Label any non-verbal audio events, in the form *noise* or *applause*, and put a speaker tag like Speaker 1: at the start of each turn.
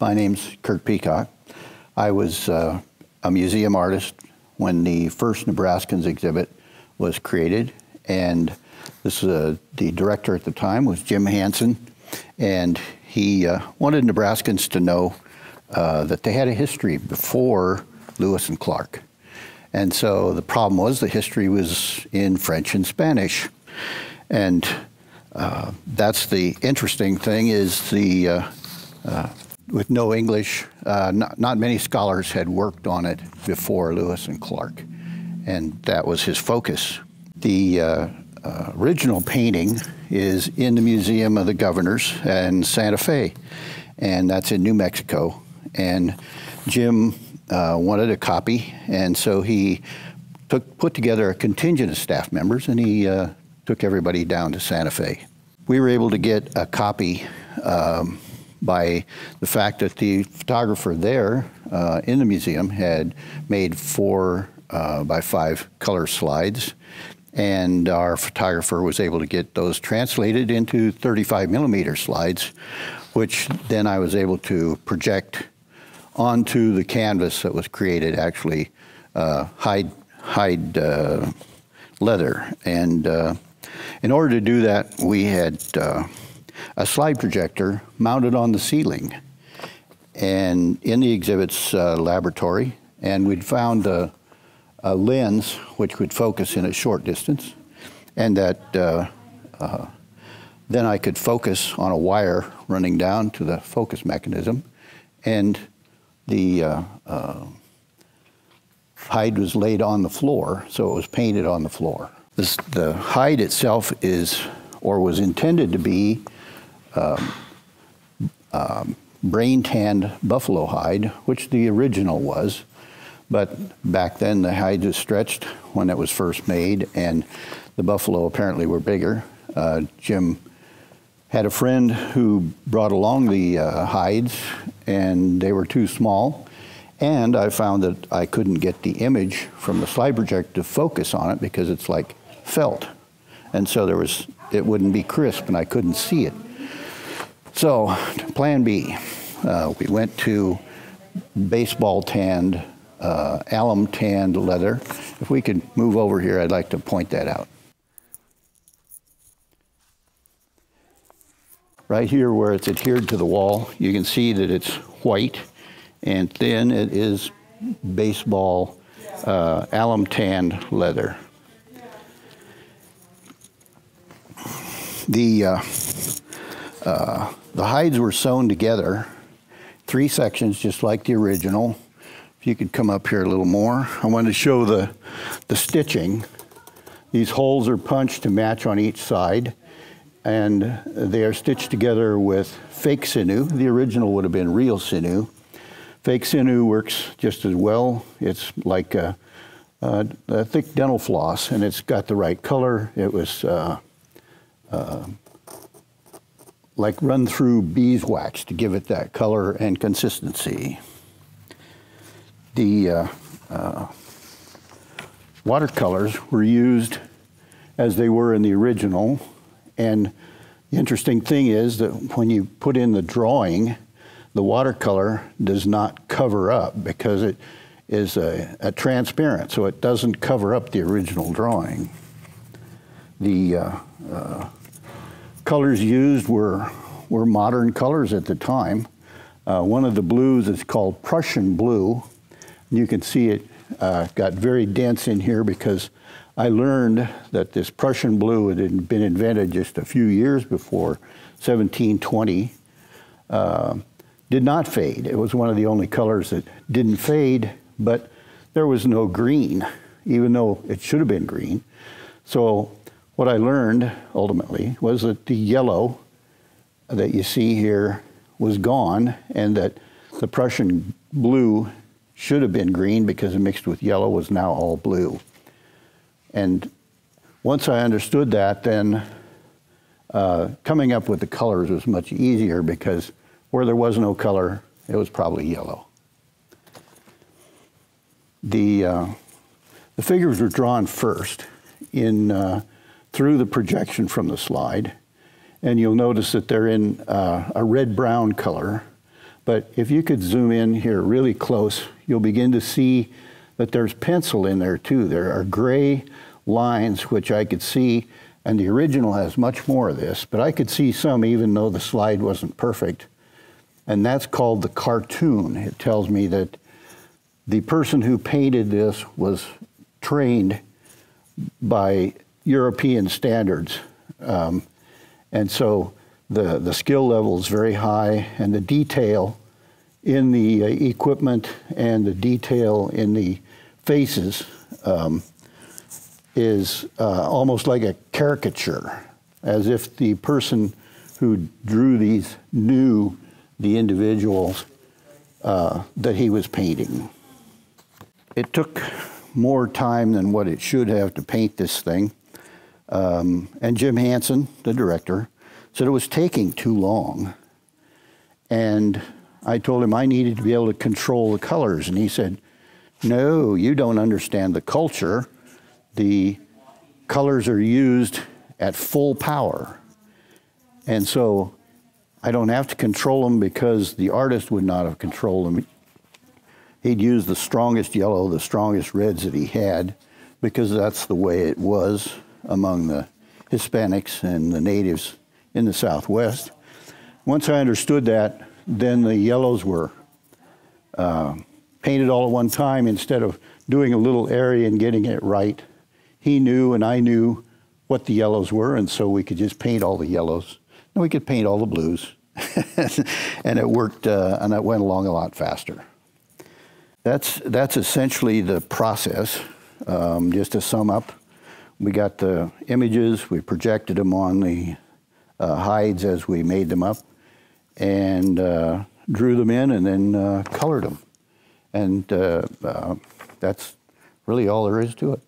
Speaker 1: My name's Curt Peacock. I was uh, a museum artist when the first Nebraskans exhibit was created, and this uh, the director at the time was Jim Hansen, and he uh, wanted Nebraskans to know uh, that they had a history before Lewis and Clark. And so the problem was the history was in French and Spanish. And uh, that's the interesting thing is the, uh, uh, with no English, uh, not, not many scholars had worked on it before Lewis and Clark. And that was his focus. The uh, uh, original painting is in the Museum of the Governors in Santa Fe, and that's in New Mexico. And Jim uh, wanted a copy, and so he took, put together a contingent of staff members, and he uh, took everybody down to Santa Fe. We were able to get a copy um, by the fact that the photographer there uh, in the museum had made four uh, by five color slides, and our photographer was able to get those translated into 35 millimeter slides, which then I was able to project onto the canvas that was created, actually uh, hide, hide uh, leather. And uh, in order to do that, we had uh, a slide projector mounted on the ceiling and in the exhibit's uh, laboratory. And we'd found a, a, lens which would focus in a short distance and that uh, then I could focus on a wire running down to the focus mechanism and the uh, uh, hide was laid on the floor, so it was painted on the floor. This, the hide itself is, or was intended to be, um, um, brain tanned buffalo hide, which the original was. But back then, the hide was stretched when it was first made, and the buffalo apparently were bigger. Uh, Jim had a friend who brought along the uh, hides, and they were too small. And I found that I couldn't get the image from the slide projector to focus on it because it's like felt. And so there was, it wouldn't be crisp and I couldn't see it. So, plan B, uh, we went to baseball tanned, uh, alum tanned leather. If we could move over here, I'd like to point that out. Right here where it's adhered to the wall, you can see that it's white and thin. It is baseball uh, alum tanned leather. The, uh, uh, the hides were sewn together, three sections just like the original. If you could come up here a little more. I want to show the, the stitching. These holes are punched to match on each side and they are stitched together with fake sinew. The original would have been real sinew. Fake sinew works just as well. It's like a, a, a thick dental floss, and it's got the right color. It was uh, uh, like run through beeswax to give it that color and consistency. The uh, uh watercolors were used as they were in the original and the interesting thing is that when you put in the drawing, the watercolor does not cover up because it is a, a transparent, so it doesn't cover up the original drawing. The uh, uh, colors used were, were modern colors at the time. Uh, one of the blues is called Prussian blue. You can see it uh, got very dense in here because I learned that this Prussian blue had been invented just a few years before 1720. Uh, did not fade. It was one of the only colors that didn't fade, but there was no green, even though it should have been green. So what I learned ultimately was that the yellow that you see here was gone and that the Prussian blue should have been green because it mixed with yellow was now all blue. And once I understood that, then uh, coming up with the colors was much easier because where there was no color, it was probably yellow. The, uh, the figures were drawn first in, uh, through the projection from the slide, and you'll notice that they're in uh, a red-brown color, But if you could zoom in here really close, you'll begin to see that there's pencil in there too. There are gray lines which I could see, and the original has much more of this, but I could see some even though the slide wasn't perfect. And that's called the cartoon. It tells me that the person who painted this was trained by European standards. Um, and so the, the skill level is very high, and the detail in the uh, equipment and the detail in the faces um, is uh, almost like a caricature, as if the person who drew these knew the individuals uh, that he was painting. It took more time than what it should have to paint this thing. Um, and Jim Hansen, the director, said it was taking too long. And I told him I needed to be able to control the colors. And he said, No, you don't understand the culture. The colors are used at full power. And so I don't have to control them because the artist would not have controlled them. He'd use the strongest yellow, the strongest reds that he had, because that's the way it was among the Hispanics and the natives in the Southwest. Once I understood that, then the yellows were uh, painted all at one time instead of doing a little area and getting it right. He knew and I knew what the yellows were, and so we could just paint all the yellows. And we could paint all the blues. *laughs* and it worked, uh, and it went along a lot faster. That's, that's essentially the process. Um, just to sum up, we got the images, we projected them on the uh, hides as we made them up, and uh, drew them in and then uh, colored them. And uh, uh, that's really all there is to it.